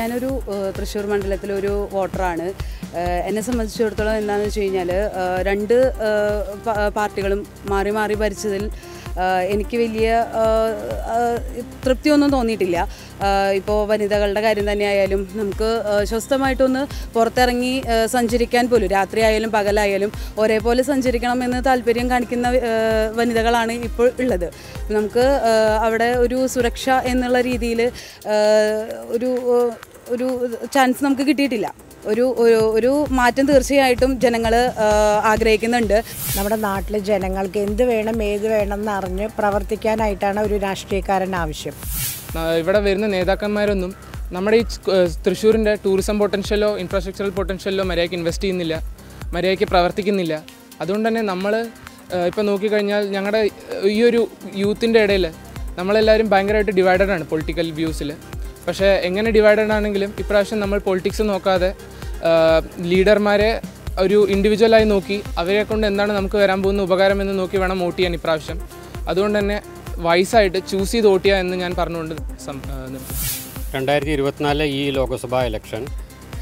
ഞാനൊരു തൃശ്ശൂർ മണ്ഡലത്തിലൊരു വോട്ടറാണ്. എന്നെ സംബന്ധിച്ചിടത്തോളം എന്താണെന്ന് വെച്ച് കഴിഞ്ഞാൽ രണ്ട് പാർട്ടികളും മാറി മാറി ഭരിച്ചതിൽ എനിക്ക് വലിയ തൃപ്തിയൊന്നും തോന്നിയിട്ടില്ല. ഇപ്പോൾ വനിതകളുടെ കാര്യം തന്നെയായാലും നമുക്ക് സ്വസ്ഥമായിട്ടൊന്ന് പുറത്തിറങ്ങി സഞ്ചരിക്കാൻ പോലും രാത്രിയായാലും പകലായാലും ഒരേപോലെ സഞ്ചരിക്കണമെന്ന് താല്പര്യം കാണിക്കുന്ന വനിതകളാണ് ഇപ്പോൾ ഉള്ളത്. നമുക്ക് അവിടെ ഒരു സുരക്ഷ എന്നുള്ള രീതിയിൽ ഒരു ഒരു ചാൻസ് നമുക്ക് കിട്ടിയിട്ടില്ല. ഒരു ഒരു- മാറ്റം തീർച്ചയായിട്ടും ജനങ്ങൾ ആഗ്രഹിക്കുന്നുണ്ട്. നമ്മുടെ നാട്ടിലെ ജനങ്ങൾക്ക് എന്ത് വേണം ഏത് വേണം എന്ന് അറിഞ്ഞ് പ്രവർത്തിക്കാനായിട്ടാണ് ഒരു രാഷ്ട്രീയക്കാരൻ ആവശ്യം. ഇവിടെ വരുന്ന നേതാക്കന്മാരൊന്നും നമ്മുടെ ഈ തൃശ്ശൂരിന്റെ ടൂറിസം പൊട്ടൻഷ്യലോ ഇൻഫ്രാസ്ട്രക്ചറൽ പൊട്ടൻഷ്യലോ മര്യാദയ്ക്ക് ഇൻവെസ്റ്റ് ചെയ്യുന്നില്ല മര്യാദയ്ക്ക് പ്രവർത്തിക്കുന്നില്ല. അതുകൊണ്ട് തന്നെ നമ്മൾ ഇപ്പോൾ നോക്കിക്കഴിഞ്ഞാൽ ഞങ്ങളുടെ ഈ ഒരു യൂത്തിന്റെ ഇടയിൽ നമ്മളെല്ലാവരും ഭയങ്കരമായിട്ട് ഡിവൈഡഡ് ആണ് പൊളിറ്റിക്കൽ വ്യൂസിൽ പക്ഷേ എങ്ങനെ ഡിവൈഡഡ് ആണെങ്കിലും ഇപ്രാവശ്യം നമ്മൾ പൊളിറ്റിക്സ് നോക്കാതെ ലീഡർമാരെ ഒരു ഇൻഡിവിജ്വലായി നോക്കി അവരെ കൊണ്ട് എന്താണ് നമുക്ക് വരാൻ പോകുന്ന ഉപകാരം എന്ന് നോക്കി വേണം വോട്ട് ചെയ്യാൻ ഇപ്രാവശ്യം. അതുകൊണ്ട് തന്നെ വൈസായിട്ട് ചൂസ് ചെയ്ത് വോട്ട് ചെയ്യുക എന്ന് ഞാൻ പറഞ്ഞുകൊണ്ട് രണ്ടായിരത്തി ഇരുപത്തിനാല് ഈ ലോക്സഭാ ഇലക്ഷൻ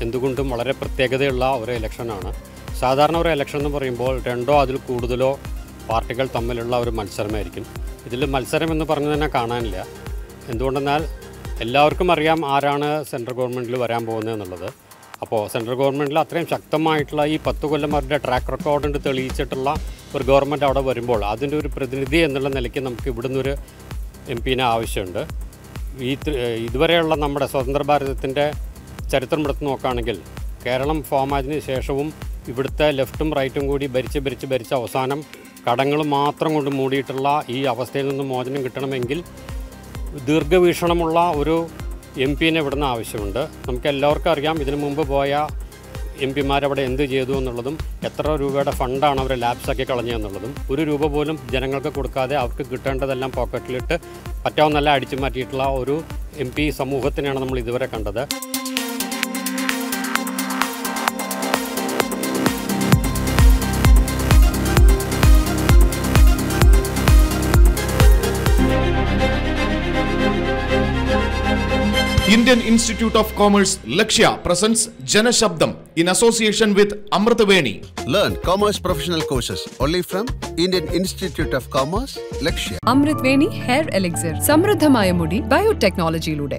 എന്തുകൊണ്ടും വളരെ പ്രത്യേകതയുള്ള ഒരു ഇലക്ഷനാണ് സാധാരണ ഒരു ഇലക്ഷൻ എന്ന് പറയുമ്പോൾ രണ്ടോ അതിൽ കൂടുതലോ പാർട്ടികൾ തമ്മിലുള്ള ഒരു മത്സരമായിരിക്കും. ഇതിൽ മത്സരം എന്ന് പറഞ്ഞു തന്നെ കാണാനില്ല. എന്തുകൊണ്ടെന്നാൽ എല്ലാവർക്കും അറിയാം ആരാണ് സെൻട്രൽ ഗവൺമെന്റിൽ വരാൻ പോകുന്നത് എന്നുള്ളത്. അപ്പോൾ സെൻട്രൽ ഗവൺമെന്റിൽ അത്രയും ശക്തമായിട്ടുള്ള ഈ പത്ത് കൊല്ലം ട്രാക്ക് റെക്കോർഡിന്റെ തെളിയിച്ചിട്ടുള്ള ഒരു ഗവൺമെന്റ് അവിടെ വരുമ്പോൾ അതിന്റെ ഒരു പ്രതിനിധി എന്നുള്ള നിലയ്ക്ക് നമുക്ക് ഇവിടുന്ന് ഒരു എം പിനെ ആവശ്യമുണ്ട്. ഈ ഇതുവരെയുള്ള നമ്മുടെ സ്വതന്ത്ര ഭാരതത്തിന്റെ ചരിത്രം എടുത്ത് നോക്കുകയാണെങ്കിൽ കേരളം ഫോം ആയതിനു ശേഷവും ഇവിടുത്തെ ലെഫ്റ്റും റൈറ്റും കൂടി ഭരിച്ച് ഭരിച്ച് ഭരിച്ച് അവസാനം കടങ്ങൾ മാത്രം കൊണ്ട് മൂടിയിട്ടുള്ള ഈ അവസ്ഥയിൽ നിന്ന് മോചനം കിട്ടണമെങ്കിൽ ദീർഘവീക്ഷണമുള്ള ഒരു എം പിനെ ഇവിടുന്ന് ആവശ്യമുണ്ട്. നമുക്ക് എല്ലാവർക്കും അറിയാം ഇതിനു മുമ്പ് പോയ എം പിമാരവിടെ എന്ത് ചെയ്തു എന്നുള്ളതും എത്ര രൂപയുടെ ഫണ്ടാണ് അവർ ലാപ്സാക്കി കളഞ്ഞതെന്നുള്ളതും ഒരു രൂപ പോലും ജനങ്ങൾക്ക് കൊടുക്കാതെ അവർക്ക് കിട്ടേണ്ടതെല്ലാം പോക്കറ്റിലിട്ട് പറ്റാവുന്നല്ല അടിച്ചു മാറ്റിയിട്ടുള്ള ഒരു എം പി സമൂഹത്തിനെയാണ് നമ്മൾ ഇതുവരെ കണ്ടത്. Indian Institute of Commerce Lakshya presents Jana Shabdam in association with Amritaveni. Learn commerce professional courses only from Indian Institute of Commerce, Lakshya. Amrit Veni hair elixir സമൃദ്ധമായ മുടി ബയോടെക്നോളജിയിലൂടെ